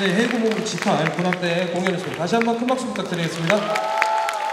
네, 해구모 기타 보람 때 공연했습니다. 다시 한 번 큰 박수 부탁드리겠습니다.